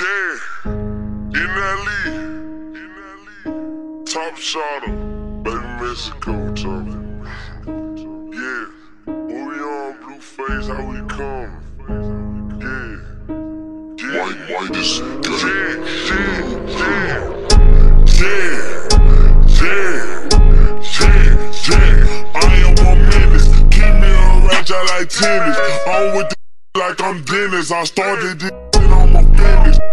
Yeah, in that league, in that league. Top shotter, baby Mexico talking. Yeah, what we on Blueface, how we come? Yeah, yeah. White, white is good. Yeah, yeah, yeah, yeah, yeah, yeah. I am a menace, keep me on ratchet like tennis. I'm with the like I'm Dennis. I started this and I'm a finish.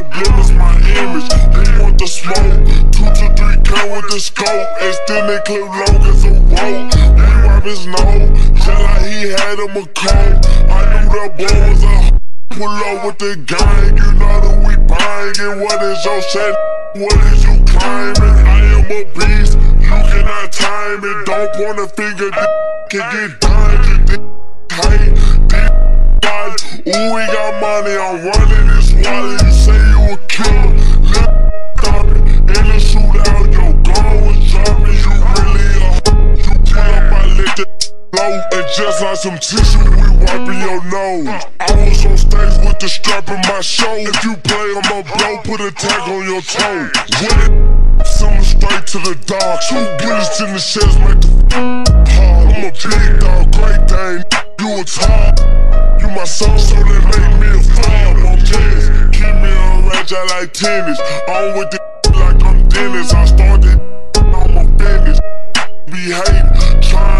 Trying to blemish my image. They want the smoke, two to three count with the scope, and still they clip long as a rope. He wipe his nose, just like he had him a cold. I knew that boy was a pull up with the gang. You know that we banging. What is your shit? What is you climbing? I am a beast, you cannot time it. Don't point a finger, can get done. Ooh, we got money, I'm running this wallet. I blow. And just like some tissue, we wiping your nose. I was on stage with the strap in my show. If you play on my blow, put a tag on your toe. With it, me straight to the dog. Two bullets in the chest, make the hard. I'm a big dog, great thing you a top. You my soul, so they make me a fire. On tennis, keep me on ratchet like tennis. I'm with the like I'm Dennis. I started, I'm a finish. Behave, trying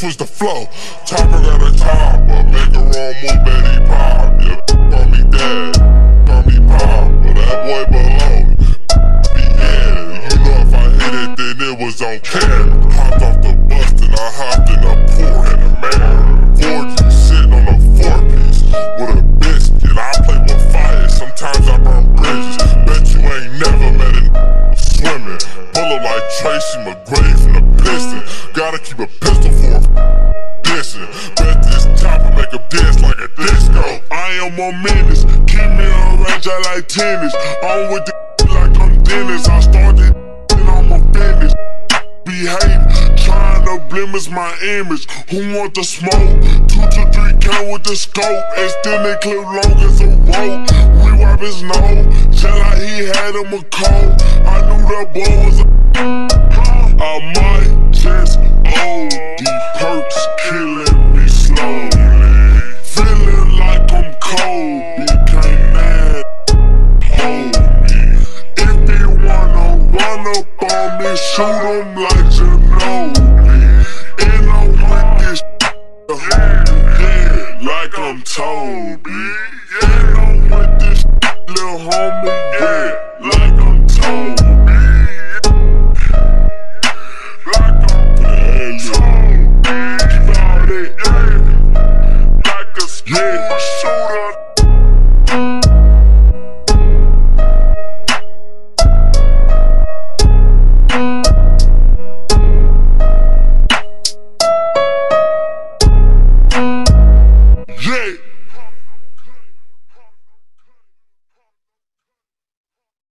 switch the flow. Choppa got a chopper, make a wrong move, baby pop. Yeah, call me dad, call me pop, but that boy me. Yeah, you know if I hit it, then it was on camera. Hopped off the bus, then I hopped in a poor in the man. 4G sitting on a four piece with a biscuit. I play with fire, sometimes I ratchet like tennis. I'm with the like I'm Dennis. I started and I'm a finish. Behave, trying to blemish my image. Who want the smoke? Two to three count with the scope, they clip long as a rope. We wipe his nose, just like he had him a cold. I knew that boy was a. I might just own Told them like you know me And I'm with this yeah, yeah, like I'm Toby.